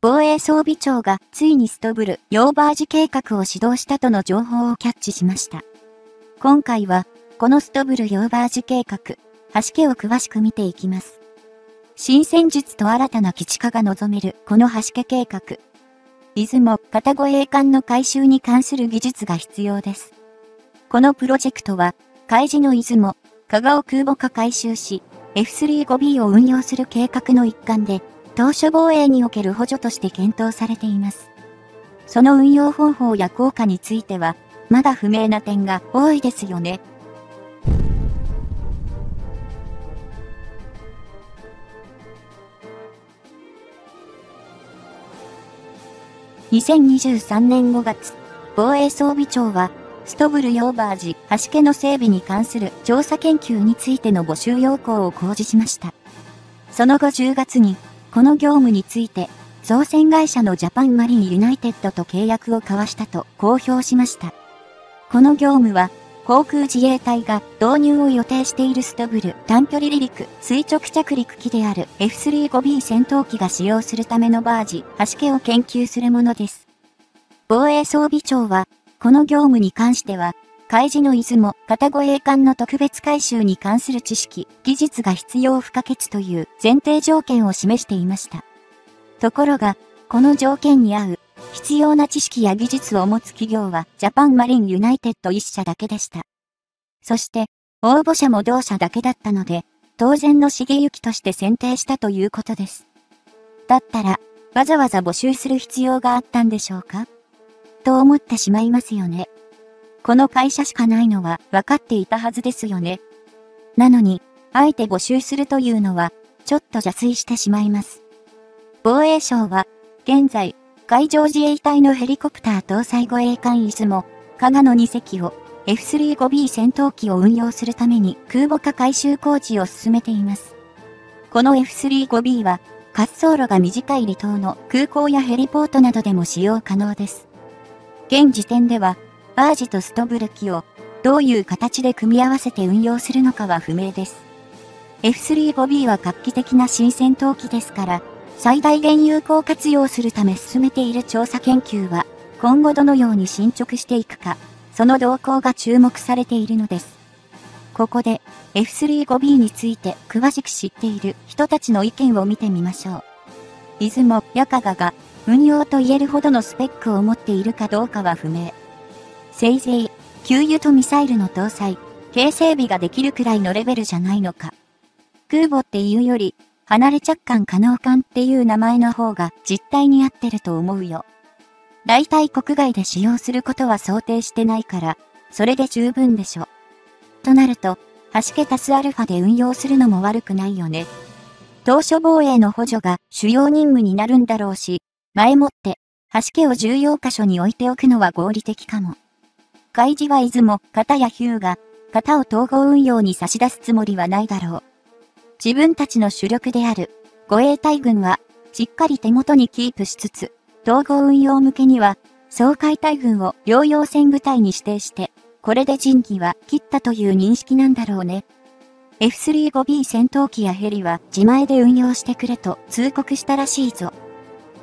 防衛装備庁がついにストブル、ヨーバージ計画を指導したとの情報をキャッチしました。今回は、このストブル・ヨーバージ計画、橋家を詳しく見ていきます。新戦術と新たな基地化が望めるこの橋家計画。出雲、片護衛艦の改修に関する技術が必要です。このプロジェクトは、海事の出雲、加賀を空母化改修し、F35B を運用する計画の一環で、当初防衛における補助として検討されています。その運用方法や効果については、まだ不明な点が多いですよね。2023年5月、防衛装備庁は、ストブルヨーバージ、橋家の整備に関する調査研究についての募集要項を公示しました。その後10月に、この業務について、造船会社のジャパンマリンユナイテッドと契約を交わしたと公表しました。この業務は、航空自衛隊が導入を予定している STOVL 短距離離陸垂直着陸機である F35B 戦闘機が使用するためのバージ、橋家を研究するものです。防衛装備庁は、この業務に関しては、海自のいずも型護衛艦の特別改修に関する知識、技術が必要不可欠という前提条件を示していました。ところが、この条件に合う必要な知識や技術を持つ企業はジャパンマリンユナイテッド1社だけでした。そして、応募者も同社だけだったので、当然の茂行として選定したということです。だったら、わざわざ募集する必要があったんでしょうか？と思ってしまいますよね。この会社しかないのは分かっていたはずですよね。なのに、あえて募集するというのは、ちょっと邪推してしまいます。防衛省は、現在、海上自衛隊のヘリコプター搭載護衛艦出雲、加賀の2隻を F35B 戦闘機を運用するために空母化改修工事を進めています。この F35B は滑走路が短い離島の空港やヘリポートなどでも使用可能です。現時点ではバージとストブル機をどういう形で組み合わせて運用するのかは不明です。F35B は画期的な新戦闘機ですから、最大限有効活用するため進めている調査研究は、今後どのように進捗していくか、その動向が注目されているのです。ここで F35B について詳しく知っている人たちの意見を見てみましょう。出雲、ヤカガが運用と言えるほどのスペックを持っているかどうかは不明。せいぜい、給油とミサイルの搭載、軽整備ができるくらいのレベルじゃないのか。空母っていうより、離れ着艦可能艦っていう名前の方が実態に合ってると思うよ。大体国外で使用することは想定してないから、それで十分でしょ。となると、橋家足すアルファで運用するのも悪くないよね。当初防衛の補助が主要任務になるんだろうし、前もって、橋家を重要箇所に置いておくのは合理的かも。外事は出雲、型やヒューが、型を統合運用に差し出すつもりはないだろう。自分たちの主力である、護衛隊軍は、しっかり手元にキープしつつ、統合運用向けには、総海隊軍を療養戦部隊に指定して、これで人気は切ったという認識なんだろうね。F35B 戦闘機やヘリは自前で運用してくれと通告したらしいぞ。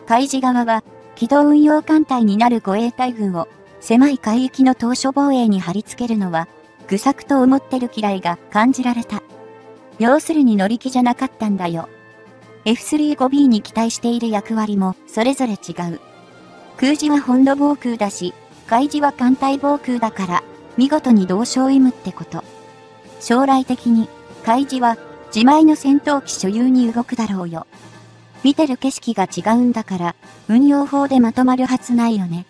海事側は、機動運用艦隊になる護衛隊軍を狭い海域の当初防衛に貼り付けるのは、愚策と思ってる嫌いが感じられた。要するに乗り気じゃなかったんだよ。F35B に期待している役割もそれぞれ違う。空自は本土防空だし、海自は艦隊防空だから、見事に同床異夢ってこと。将来的に、海自は自前の戦闘機所有に動くだろうよ。見てる景色が違うんだから、運用法でまとまるはずないよね。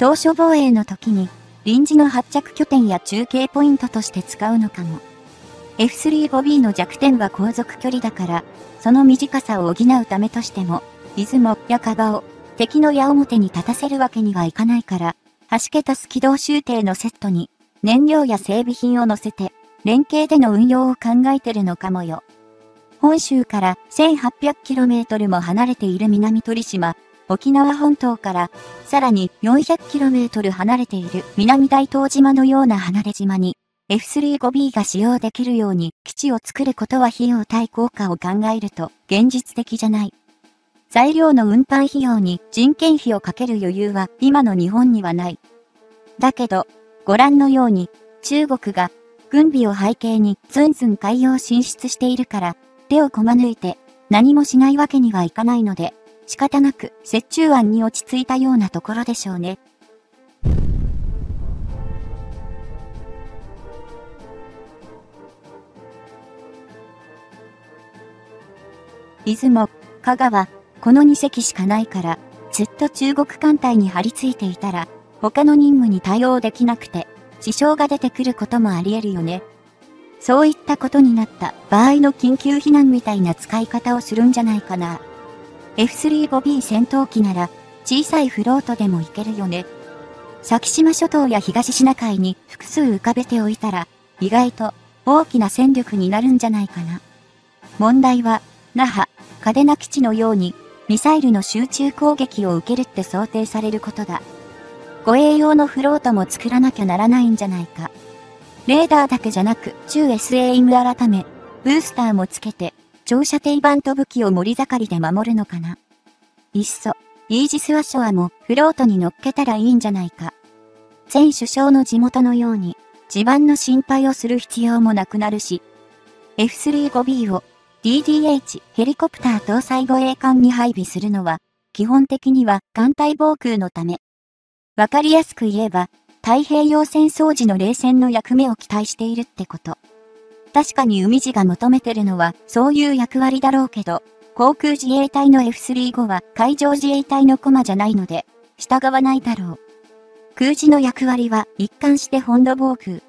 当初防衛の時に臨時の発着拠点や中継ポイントとして使うのかも。F35B の弱点は航続距離だから、その短さを補うためとしても、出雲やカバを敵の矢面に立たせるわけにはいかないから、橋けたす軌道修艇のセットに燃料や整備品を乗せて、連携での運用を考えてるのかもよ。本州から 1800km も離れている南鳥島、沖縄本島からさらに 400km 離れている南大東島のような離れ島に F35B が使用できるように基地を作ることは費用対効果を考えると現実的じゃない。材料の運搬費用に人件費をかける余裕は今の日本にはない。だけど、ご覧のように、中国が軍備を背景にずんずん海洋進出しているから、手をこま抜いて何もしないわけにはいかないので、仕方なく折衷案に落ち着いたようなところでしょうね。出雲、香川、この2隻しかないから、ずっと中国艦隊に張り付いていたら、他の任務に対応できなくて、支障が出てくることもあり得るよね。そういったことになった場合の緊急避難みたいな使い方をするんじゃないかな。F35B 戦闘機なら小さいフロートでも行けるよね。先島諸島や東シナ海に複数浮かべておいたら意外と大きな戦力になるんじゃないかな。問題は那覇、嘉手納基地のようにミサイルの集中攻撃を受けるって想定されることだ。護衛用のフロートも作らなきゃならないんじゃないか。レーダーだけじゃなく、中 SAM 改め、ブースターもつけて、長射程版と武器を盛り盛りで守るのかな？いっそ、イージス・ワショアもフロートに乗っけたらいいんじゃないか。前首相の地元のように、地盤の心配をする必要もなくなるし、F35B を DDH ヘリコプター搭載護衛艦に配備するのは、基本的には艦隊防空のため。わかりやすく言えば、太平洋戦争時の冷戦の役目を期待しているってこと。確かに海地が求めてるのはそういう役割だろうけど、航空自衛隊の F35 は海上自衛隊のコマじゃないので、従わないだろう。空自の役割は一貫して本土防空。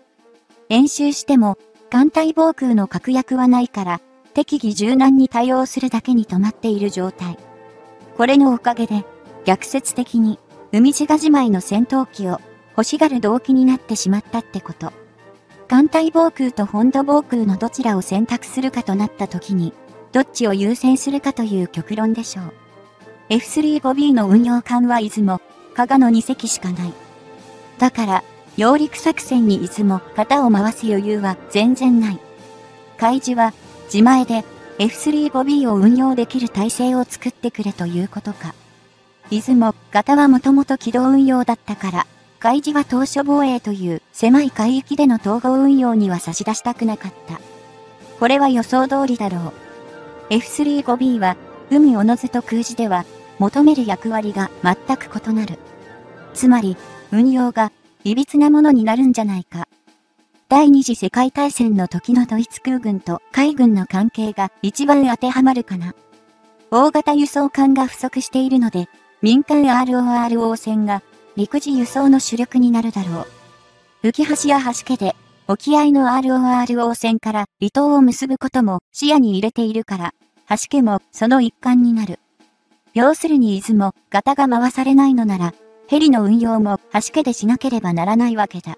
演習しても、艦隊防空の確約はないから、適宜柔軟に対応するだけに止まっている状態。これのおかげで、逆説的に、海地がじまいの戦闘機を欲しがる動機になってしまったってこと。艦隊防空と本土防空のどちらを選択するかとなった時に、どっちを優先するかという極論でしょう。F35B の運用艦は出雲、加賀の2隻しかない。だから、揚陸作戦に出雲、型を回す余裕は全然ない。海事は、自前で F35B を運用できる体制を作ってくれということか。出雲、型はもともと軌道運用だったから、海事は当初防衛という狭い海域での統合運用には差し出したくなかった。これは予想通りだろう。F35B は、海おのずと空自では、求める役割が全く異なる。つまり、運用が、歪なものになるんじゃないか。第二次世界大戦の時のドイツ空軍と海軍の関係が一番当てはまるかな。大型輸送艦が不足しているので、民間 RORO 船が陸自輸送の主力になるだろう。浮橋や橋家で沖合の RORO 船から離島を結ぶことも視野に入れているから、橋家もその一環になる。要するに伊豆も型が回されないのなら、ヘリの運用も橋家でしなければならないわけだ。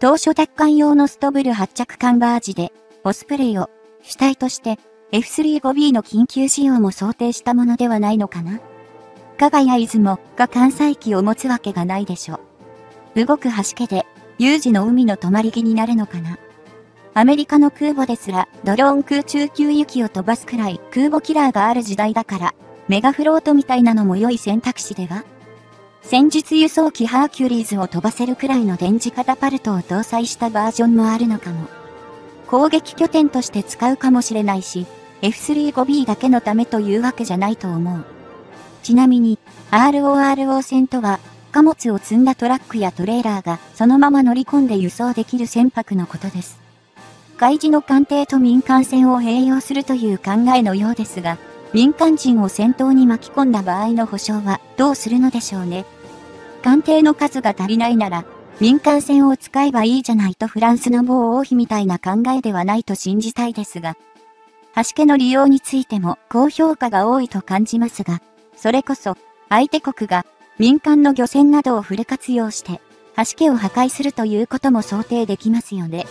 当初奪還用のストブル発着艦バージで、オスプレイを主体として F35B の緊急使用も想定したものではないのかな？加賀や出雲が艦載機を持つわけがないでしょ。動く橋家で有事の海の止まり木になるのかな？アメリカの空母ですらドローン空中給油機を飛ばすくらい空母キラーがある時代だからメガフロートみたいなのも良い選択肢では？戦術輸送機ハーキュリーズを飛ばせるくらいの電磁カタパルトを搭載したバージョンもあるのかも。攻撃拠点として使うかもしれないし、F35B だけのためというわけじゃないと思う。ちなみに、RORO 戦とは、貨物を積んだトラックやトレーラーがそのまま乗り込んで輸送できる船舶のことです。海事の艦艇と民間船を併用するという考えのようですが、民間人を戦闘に巻き込んだ場合の保障はどうするのでしょうね。艦艇の数が足りないなら、民間船を使えばいいじゃないとフランスの某王妃みたいな考えではないと信じたいですが、橋家の利用についても高評価が多いと感じますが、それこそ相手国が民間の漁船などをフル活用して、橋家を破壊するということも想定できますよね。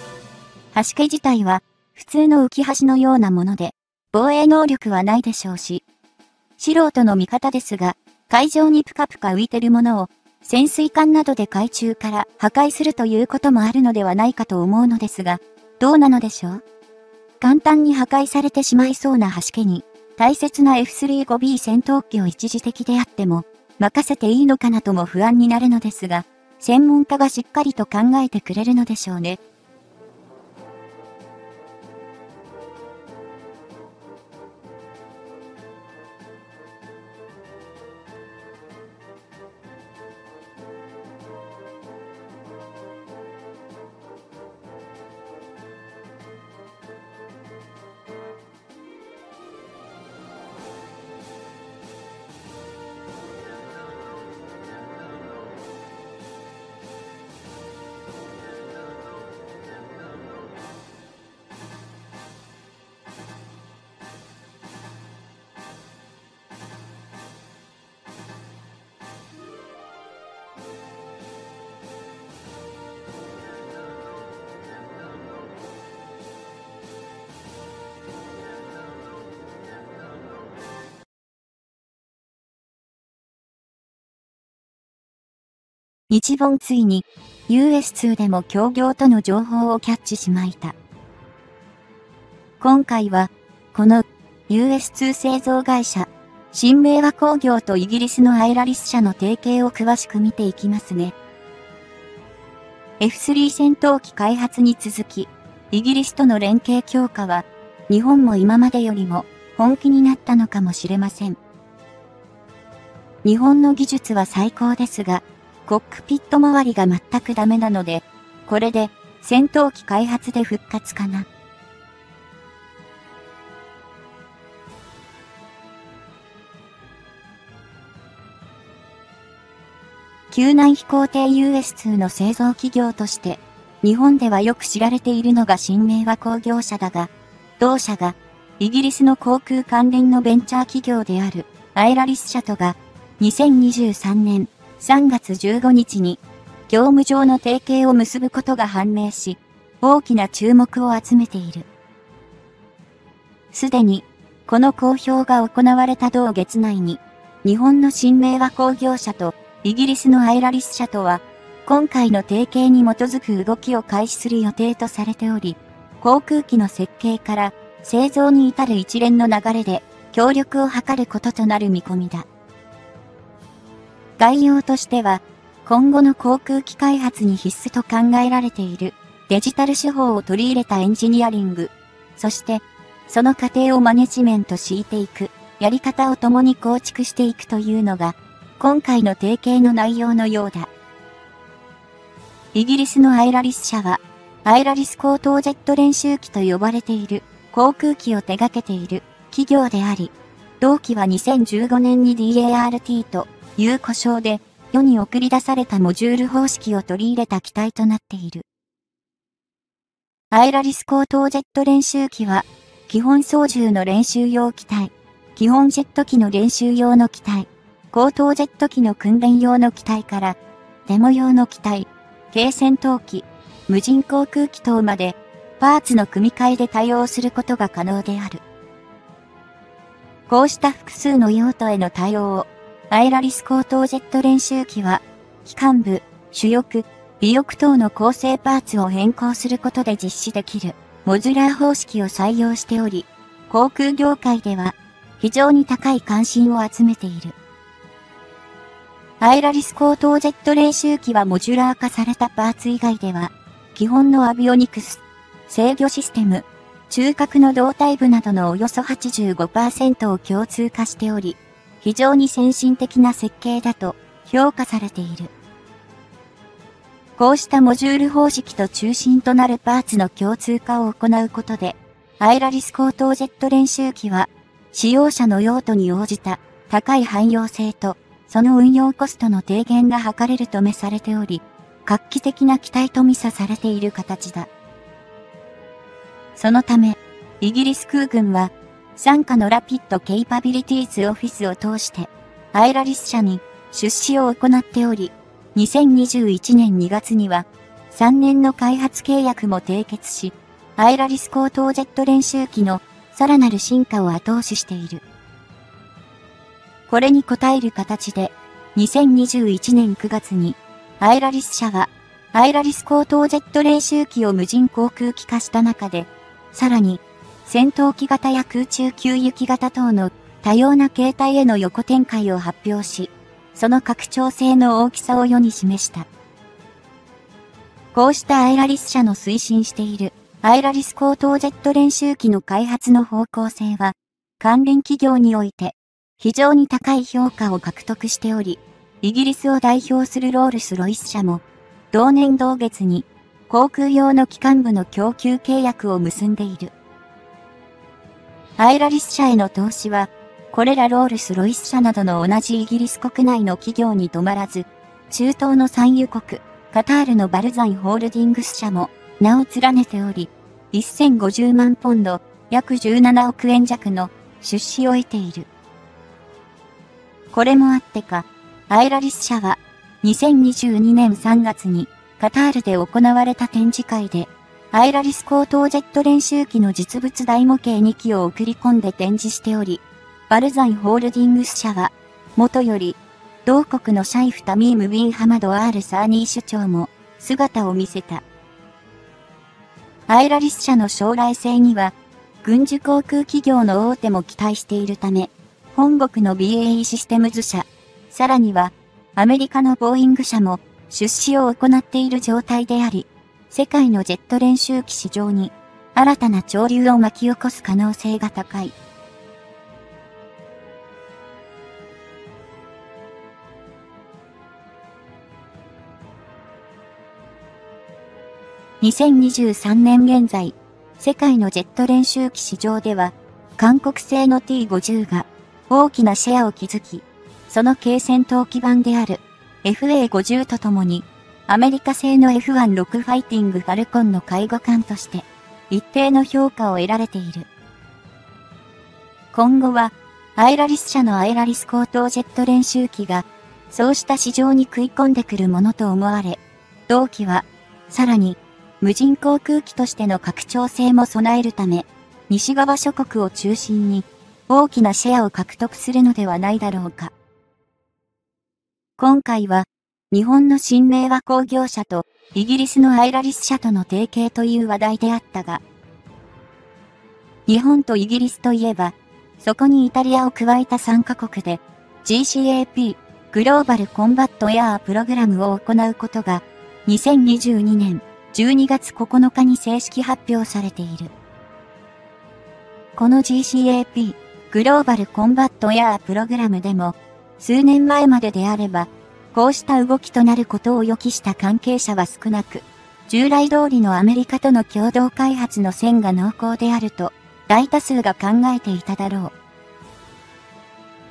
橋家自体は普通の浮き橋のようなもので、防衛能力はないでしょうし、素人の見方ですが、海上にぷかぷか浮いてるものを潜水艦などで海中から破壊するということもあるのではないかと思うのですが、どうなのでしょう簡単に破壊されてしまいそうな橋家に、大切な F35B 戦闘機を一時的であっても、任せていいのかなとも不安になるのですが、専門家がしっかりと考えてくれるのでしょうね。日本ついに US2 でも協業との情報をキャッチしまいた。今回は、この US2 製造会社、新明和工業とイギリスのアイラリス社の提携を詳しく見ていきますね。F3 戦闘機開発に続き、イギリスとの連携強化は、日本も今までよりも本気になったのかもしれません。日本の技術は最高ですが、コックピット周りが全くダメなので、これで戦闘機開発で復活かな。救難飛行艇 US2 の製造企業として、日本ではよく知られているのが新明和工業社だが、同社が、イギリスの航空関連のベンチャー企業である、アイラリス社とが、2023年3月15日に、業務上の提携を結ぶことが判明し、大きな注目を集めている。すでに、この公表が行われた同月内に、日本の新明和工業者とイギリスのアイラリス社とは、今回の提携に基づく動きを開始する予定とされており、航空機の設計から製造に至る一連の流れで協力を図ることとなる見込みだ。概要としては、今後の航空機開発に必須と考えられているデジタル手法を取り入れたエンジニアリング、そしてその過程をマネジメントしていく、やり方を共に構築していくというのが、今回の提携の内容のようだ。イギリスのアイラリス社は、アイラリス高等ジェット練習機と呼ばれている航空機を手掛けている企業であり、同機は2015年に DART という故障で世に送り出されたモジュール方式を取り入れた機体となっている。アイラリス高等ジェット練習機は、基本操縦の練習用機体、基本ジェット機の練習用の機体、高等ジェット機の訓練用の機体から、デモ用の機体、軽戦闘機、無人航空機等まで、パーツの組み替えで対応することが可能である。こうした複数の用途への対応をアイラリス高等ジェット練習機は、機関部、主翼、尾翼等の構成パーツを変更することで実施できる、モジュラー方式を採用しており、航空業界では、非常に高い関心を集めている。アイラリス高等ジェット練習機はモジュラー化されたパーツ以外では、基本のアビオニクス、制御システム、中核の胴体部などのおよそ85%を共通化しており、非常に先進的な設計だと評価されている。こうしたモジュール方式と中心となるパーツの共通化を行うことで、アイラリス高等ジェット練習機は、使用者の用途に応じた高い汎用性と、その運用コストの低減が図れるとめされており、画期的な機体と見差されている形だ。そのため、イギリス空軍は、参加のラピッドケイパビリティーズオフィスを通して、アイラリス社に出資を行っており、2021年2月には、3年の開発契約も締結し、アイラリス高等ジェット練習機のさらなる進化を後押ししている。これに応える形で、2021年9月に、アイラリス社は、アイラリス高等ジェット練習機を無人航空機化した中で、さらに、戦闘機型や空中給油機型等の多様な形態への横展開を発表し、その拡張性の大きさを世に示した。こうしたアイラリス社の推進しているアイラリス高等ジェット練習機の開発の方向性は、関連企業において非常に高い評価を獲得しており、イギリスを代表するロールス・ロイス社も、同年同月に航空用の機関部の供給契約を結んでいる。アイラリス社への投資は、これらロールス・ロイス社などの同じイギリス国内の企業に止まらず、中東の産油国、カタールのバルザイホールディングス社も名を連ねており、1050万ポンド、約17億円弱の出資を得ている。これもあってか、アイラリス社は2022年3月にカタールで行われた展示会で、アイラリス高等ジェット練習機の実物大模型2機を送り込んで展示しており、バルザイホールディングス社は、元より、同国のシャイフタミーム・ビン・ハマド・アール・サーニー首長も姿を見せた。アイラリス社の将来性には、軍需航空企業の大手も期待しているため、本国の BAE システムズ社、さらには、アメリカのボーイング社も出資を行っている状態であり、世界のジェット練習機市場に新たな潮流を巻き起こす可能性が高い。2023年現在、世界のジェット練習機市場では、韓国製の T50 が大きなシェアを築き、その軽戦闘基盤である FA50 とともに、アメリカ製の F16 ファイティングファルコンの介護艦として、一定の評価を得られている。今後は、アイラリス社のアイラリス高等ジェット練習機が、そうした市場に食い込んでくるものと思われ、同機は、さらに、無人航空機としての拡張性も備えるため、西側諸国を中心に、大きなシェアを獲得するのではないだろうか。今回は、日本の新明和工業者とイギリスのアイラリス社との提携という話題であったが、日本とイギリスといえば、そこにイタリアを加えた3カ国で GCAP グローバルコンバットエアープログラムを行うことが2022年12月9日に正式発表されている。この GCAP グローバルコンバットエアープログラムでも、数年前までであれば、こうした動きとなることを予期した関係者は少なく、従来通りのアメリカとの共同開発の線が濃厚であると、大多数が考えていただろう。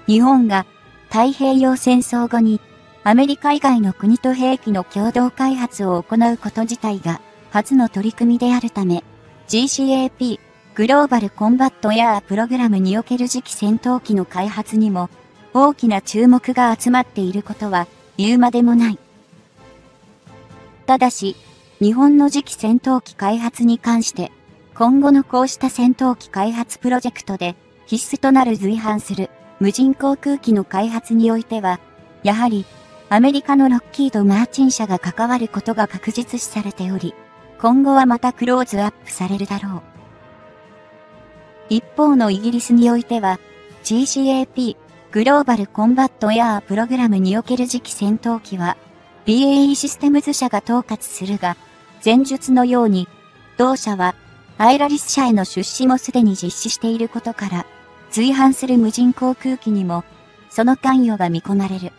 日本が太平洋戦争後にアメリカ以外の国と兵器の共同開発を行うこと自体が初の取り組みであるため、GCAP グローバルコンバットエアープログラムにおける次期戦闘機の開発にも大きな注目が集まっていることは言うまでもない。ただし、日本の次期戦闘機開発に関して、今後のこうした戦闘機開発プロジェクトで必須となる随伴する無人航空機の開発においては、やはりアメリカのロッキード・マーチン社が関わることが確実視されており、今後はまたクローズアップされるだろう。一方のイギリスにおいては、GCAP、グローバルコンバットエアープログラムにおける次期戦闘機は、BAE システムズ社が統括するが、前述のように、同社は、アイラリス社への出資もすでに実施していることから、随伴する無人航空機にも、その関与が見込まれる。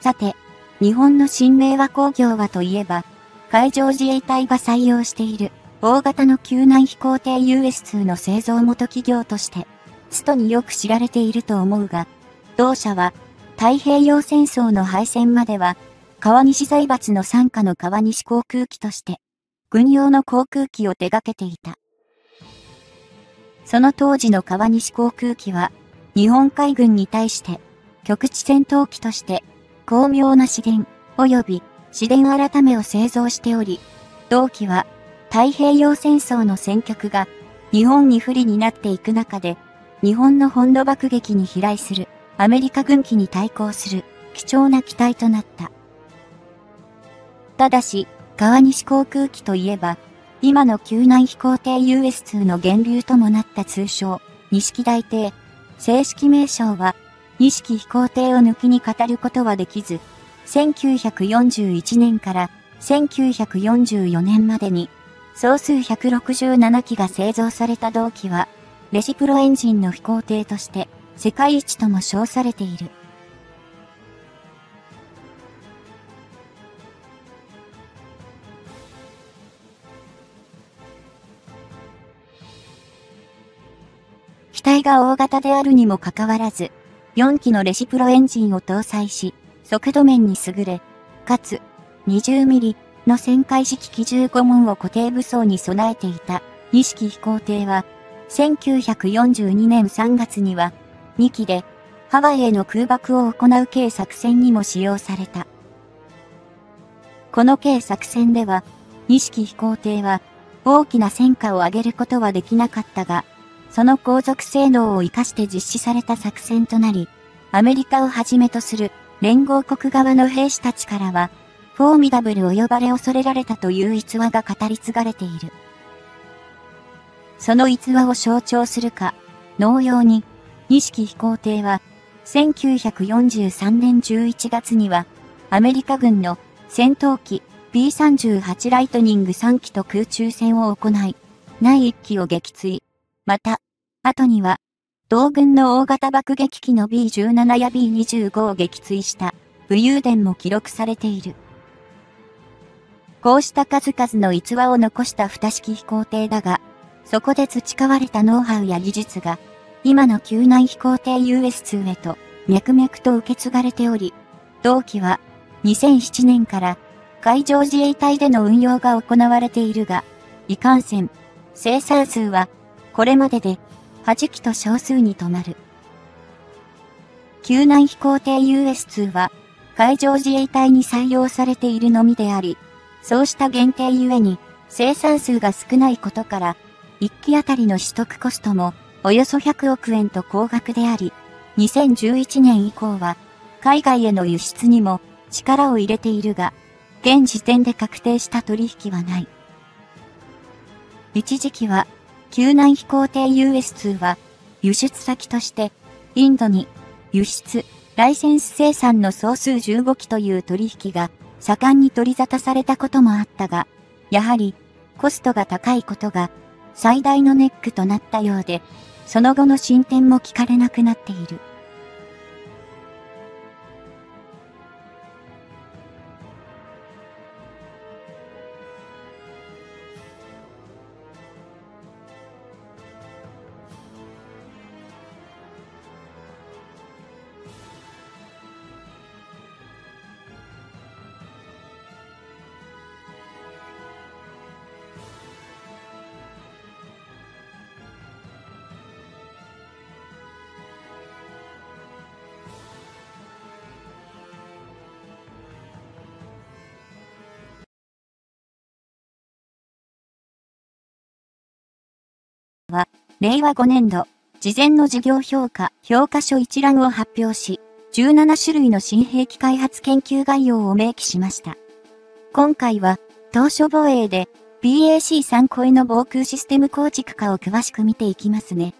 さて、日本の新明和工業はといえば、海上自衛隊が採用している大型の救難飛行艇 US2 の製造元企業として、ストによく知られていると思うが、同社は太平洋戦争の敗戦までは、川西財閥の傘下の川西航空機として、軍用の航空機を手掛けていた。その当時の川西航空機は、日本海軍に対して、局地戦闘機として、巧妙な資源、及び市電改めを製造しており、同機は太平洋戦争の戦局が日本に不利になっていく中で、日本の本土爆撃に飛来するアメリカ軍機に対抗する貴重な機体となった。ただし、川西航空機といえば、今の救難飛行艇 US2 の源流ともなった通称、錦大艇。正式名称は、錦飛行艇を抜きに語ることはできず、1941年から1944年までに、総数167機が製造された同機は、レシプロエンジンの飛行艇として世界一とも称されている。機体が大型であるにもかかわらず、4機のレシプロエンジンを搭載し、速度面に優れ、かつ、20ミリの旋回式機15門を固定武装に備えていた、錦飛行艇は、1942年3月には、2機で、ハワイへの空爆を行う計作戦にも使用された。この計作戦では、錦飛行艇は、大きな戦果を上げることはできなかったが、その後続性能を活かして実施された作戦となり、アメリカをはじめとする連合国側の兵士たちからは、フォーミダブルを呼ばれ恐れられたという逸話が語り継がれている。その逸話を象徴するか、農用に、錦飛行艇は、1943年11月には、アメリカ軍の戦闘機 B38 ライトニング3機と空中戦を行い、内1機を撃墜。また、後には、同軍の大型爆撃機の B17 や B25 を撃墜した武勇伝も記録されている。こうした数々の逸話を残した二式飛行艇だが、そこで培われたノウハウや技術が、今の救難飛行艇 US2 へと脈々と受け継がれており、同機は2007年から海上自衛隊での運用が行われているが、いかんせん、生産数はこれまでで、8機と少数に止まる。救難飛行艇 US2 は、海上自衛隊に採用されているのみであり、そうした限定ゆえに、生産数が少ないことから、1機あたりの取得コストも、およそ100億円と高額であり、2011年以降は、海外への輸出にも力を入れているが、現時点で確定した取引はない。一時期は、救難飛行艇 US2 は、輸出先として、インドに、輸出、ライセンス生産の総数15機という取引が、盛んに取り沙汰されたこともあったが、やはり、コストが高いことが、最大のネックとなったようで、その後の進展も聞かれなくなっている。令和5年度、事前の事業評価、評価書一覧を発表し、17種類の新兵器開発研究概要を明記しました。今回は、当初防衛で BAC3 超えの防空システム構築化を詳しく見ていきますね。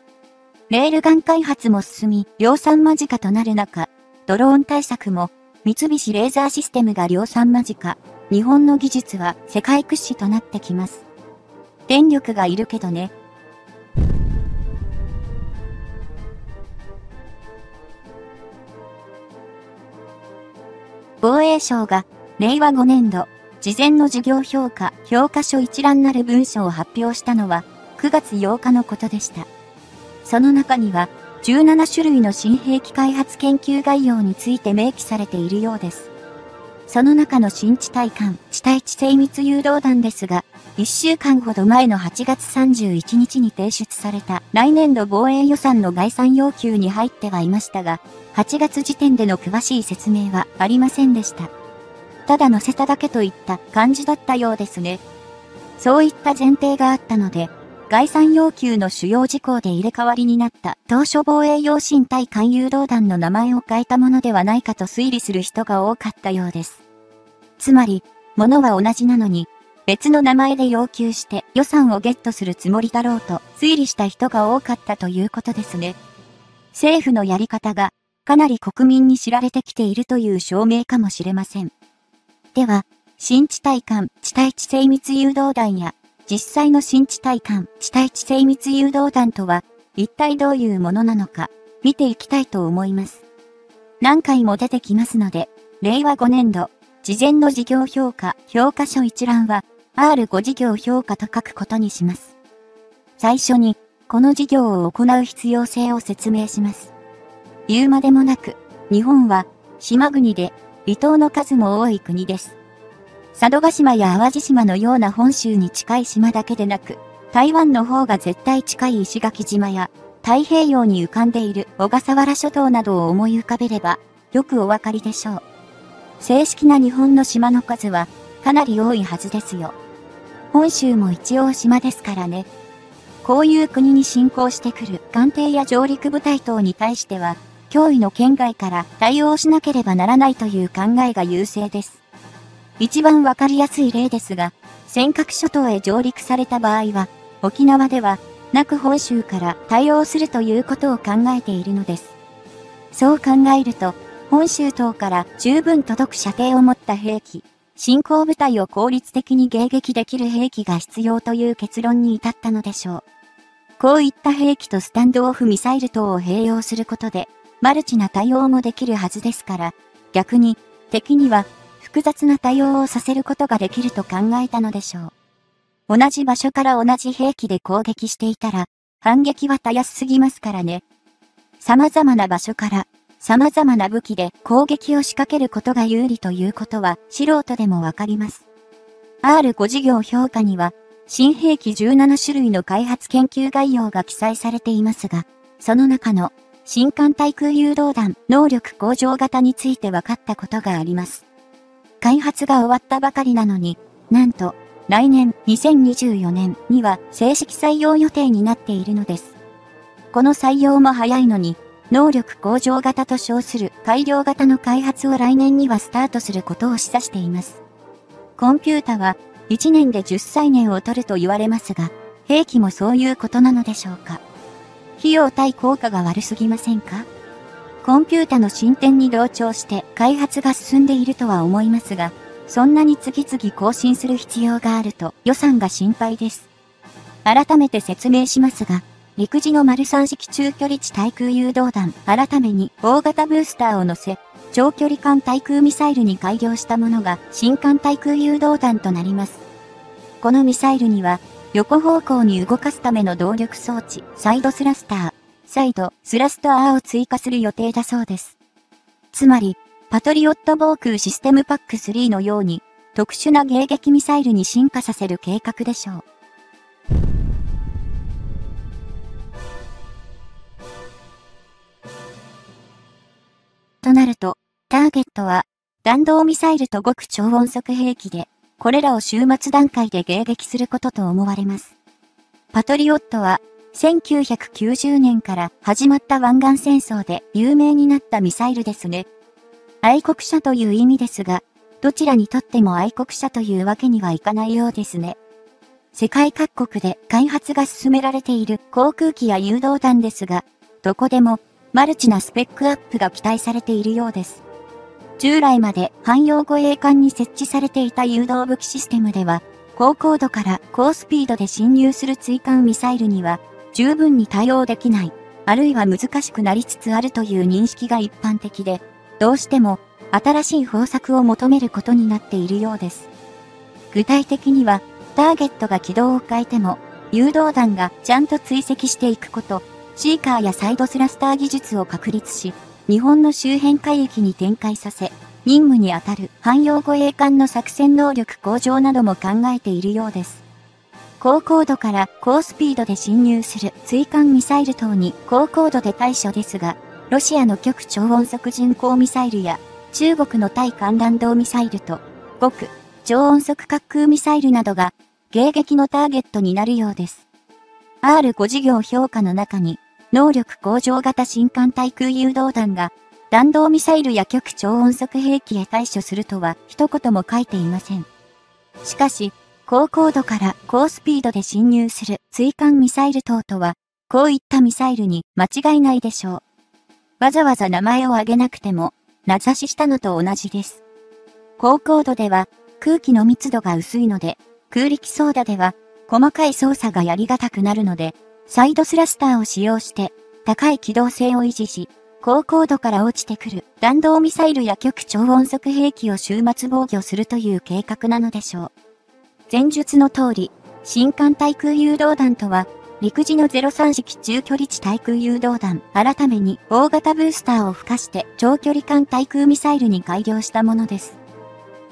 レールガン開発も進み、量産間近となる中、ドローン対策も、三菱レーザーシステムが量産間近、日本の技術は世界屈指となってきます。電力がいるけどね。防衛省が令和5年度事前の事業評価評価書一覧なる文書を発表したのは9月8日のことでした。その中には17種類の新兵器開発研究概要について明記されているようです。その中の新地対艦地対地精密誘導弾ですが、1週間ほど前の8月31日に提出された来年度防衛予算の概算要求に入ってはいましたが、8月時点での詳しい説明はありませんでした。ただ載せただけといった感じだったようですね。そういった前提があったので、概算要求の主要事項で入れ替わりになった当初防衛用心対艦誘導弾の名前を変えたものではないかと推理する人が多かったようです。つまり、物は同じなのに、別の名前で要求して予算をゲットするつもりだろうと推理した人が多かったということですね。政府のやり方がかなり国民に知られてきているという証明かもしれません。では、新地対艦地対地精密誘導弾や実際の新地対艦地対地精密誘導弾とは一体どういうものなのか見ていきたいと思います。何回も出てきますので、令和5年度、事前の事業評価、評価書一覧は R5 事業評価と書くことにします。最初に、この事業を行う必要性を説明します。言うまでもなく、日本は島国で離島の数も多い国です。佐渡島や淡路島のような本州に近い島だけでなく、台湾の方が絶対近い石垣島や、太平洋に浮かんでいる小笠原諸島などを思い浮かべれば、よくお分かりでしょう。正式な日本の島の数は、かなり多いはずですよ。本州も一応島ですからね。こういう国に侵攻してくる艦艇や上陸部隊等に対しては、脅威の県外から対応しなければならないという考えが優勢です。一番わかりやすい例ですが、尖閣諸島へ上陸された場合は、沖縄では、なく本州から対応するということを考えているのです。そう考えると、本州等から十分届く射程を持った兵器、進行部隊を効率的に迎撃できる兵器が必要という結論に至ったのでしょう。こういった兵器とスタンドオフミサイル等を併用することで、マルチな対応もできるはずですから、逆に敵には複雑な対応をさせることができると考えたのでしょう。同じ場所から同じ兵器で攻撃していたら、反撃はたやすすぎますからね。様々な場所から様々な武器で攻撃を仕掛けることが有利ということは素人でもわかります。R5 事業評価には、新兵器17種類の開発研究概要が記載されていますが、その中の新艦対空誘導弾能力向上型について分かったことがあります。開発が終わったばかりなのに、なんと、来年2024年には正式採用予定になっているのです。この採用も早いのに、能力向上型と称する改良型の開発を来年にはスタートすることを示唆しています。コンピュータは1年で10歳年を取ると言われますが、兵器もそういうことなのでしょうか。費用対効果が悪すぎませんかコンピュータの進展に同調して開発が進んでいるとは思いますが、そんなに次々更新する必要があると予算が心配です。改めて説明しますが、陸自の丸三式中距離地対空誘導弾、改めに大型ブースターを乗せ、長距離艦対空ミサイルに改良したものが新艦対空誘導弾となります。このミサイルには、横方向に動かすための動力装置、サイドスラスター、再度、スラストアーを追加する予定だそうです。つまり、パトリオット防空システムパック3のように、特殊な迎撃ミサイルに進化させる計画でしょう。となると、ターゲットは、弾道ミサイルと極超音速兵器で、これらを終末段階で迎撃することと思われます。パトリオットは、1990年から始まった湾岸戦争で有名になったミサイルですね。愛国者という意味ですが、どちらにとっても愛国者というわけにはいかないようですね。世界各国で開発が進められている航空機や誘導弾ですが、どこでもマルチなスペックアップが期待されているようです。従来まで汎用護衛艦に設置されていた誘導武器システムでは、高高度から高スピードで侵入する追艦ミサイルには十分に対応できない、あるいは難しくなりつつあるという認識が一般的で、どうしても新しい方策を求めることになっているようです。具体的には、ターゲットが軌道を変えても、誘導弾がちゃんと追跡していくこと、シーカーやサイドスラスター技術を確立し、日本の周辺海域に展開させ、任務にあたる汎用護衛艦の作戦能力向上なども考えているようです。高高度から高スピードで侵入する追艦ミサイル等に高高度で対処ですが、ロシアの極超音速巡航ミサイルや中国の対艦弾道ミサイルと極超音速滑空ミサイルなどが迎撃のターゲットになるようです。R5 事業評価の中に、能力向上型新艦対空誘導弾が、弾道ミサイルや極超音速兵器へ対処するとは一言も書いていません。しかし、高高度から高スピードで侵入する追艦ミサイル等とは、こういったミサイルに間違いないでしょう。わざわざ名前を挙げなくても、名指ししたのと同じです。高高度では空気の密度が薄いので、空力操舵では細かい操作がやりがたくなるので、サイドスラスターを使用して高い機動性を維持し、高高度から落ちてくる弾道ミサイルや極超音速兵器を終末防御するという計画なのでしょう。前述の通り、新艦対空誘導弾とは、陸自の03式中距離地対空誘導弾、改めに大型ブースターを付加して長距離艦対空ミサイルに改良したものです。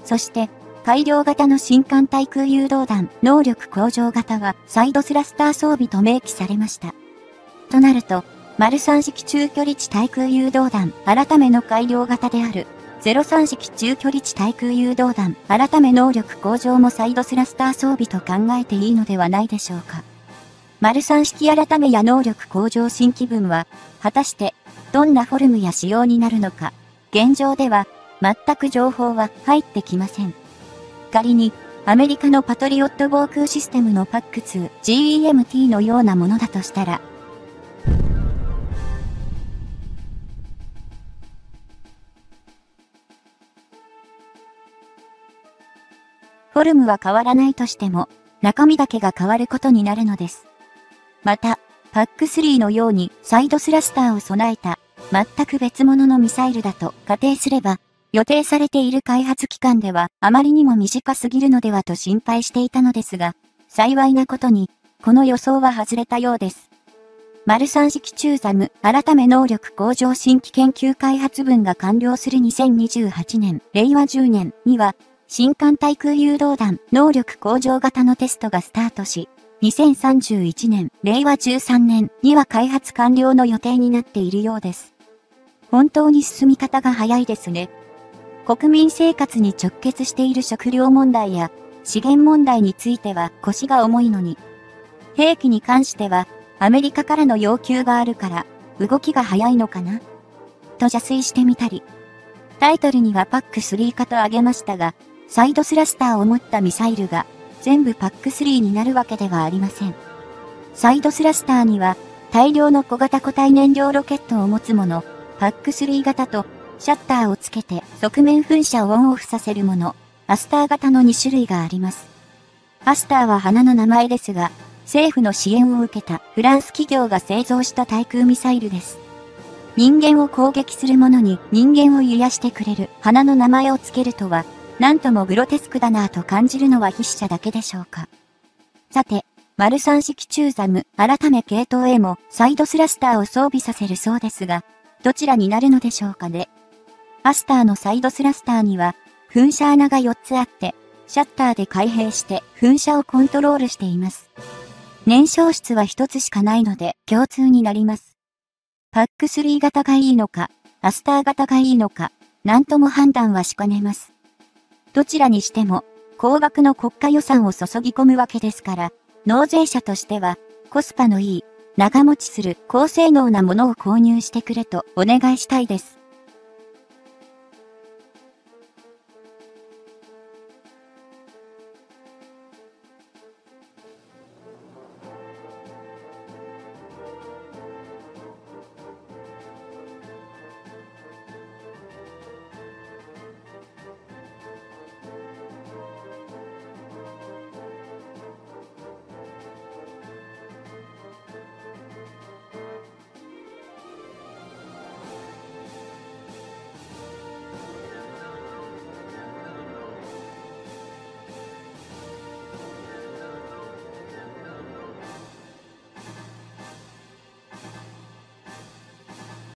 そして、改良型の新艦対空誘導弾、能力向上型はサイドスラスター装備と明記されました。となると、丸3式中距離地対空誘導弾、改めの改良型である、03式中距離地対空誘導弾、改め能力向上もサイドスラスター装備と考えていいのではないでしょうか。丸3式改めや能力向上新規分は、果たして、どんなフォルムや仕様になるのか、現状では、全く情報は入ってきません。仮に、アメリカのパトリオット防空システムの PAC2 GEMT のようなものだとしたら、フォルムは変わらないとしても、中身だけが変わることになるのです。また、PAC3 のようにサイドスラスターを備えた全く別物のミサイルだと仮定すれば、予定されている開発期間ではあまりにも短すぎるのではと心配していたのですが、幸いなことに、この予想は外れたようです。丸三式中ザム、改め能力向上新規研究開発分が完了する2028年、令和10年には、新艦対空誘導弾能力向上型のテストがスタートし、2031年、令和13年には開発完了の予定になっているようです。本当に進み方が早いですね。国民生活に直結している食料問題や資源問題については腰が重いのに、兵器に関してはアメリカからの要求があるから動きが早いのかな？と邪推してみたり、タイトルには PAC3かと挙げましたが、サイドスラスターを持ったミサイルが全部 PAC3になるわけではありません。サイドスラスターには大量の小型固体燃料ロケットを持つもの、 PAC3型とシャッターをつけて側面噴射をオンオフさせるもの、アスター型の2種類があります。アスターは花の名前ですが、政府の支援を受けたフランス企業が製造した対空ミサイルです。人間を攻撃する者に人間を揺やしてくれる花の名前を付けるとはなんともグロテスクだなぁと感じるのは筆者だけでしょうか。さて、丸三式中ザム、改め系統へもサイドスラスターを装備させるそうですが、どちらになるのでしょうかね。アスターのサイドスラスターには、噴射穴が4つあって、シャッターで開閉して噴射をコントロールしています。燃焼室は1つしかないので共通になります。パック3型がいいのか、アスター型がいいのか、なんとも判断はしかねます。どちらにしても、高額の国家予算を注ぎ込むわけですから、納税者としては、コスパのいい、長持ちする高性能なものを購入してくれとお願いしたいです。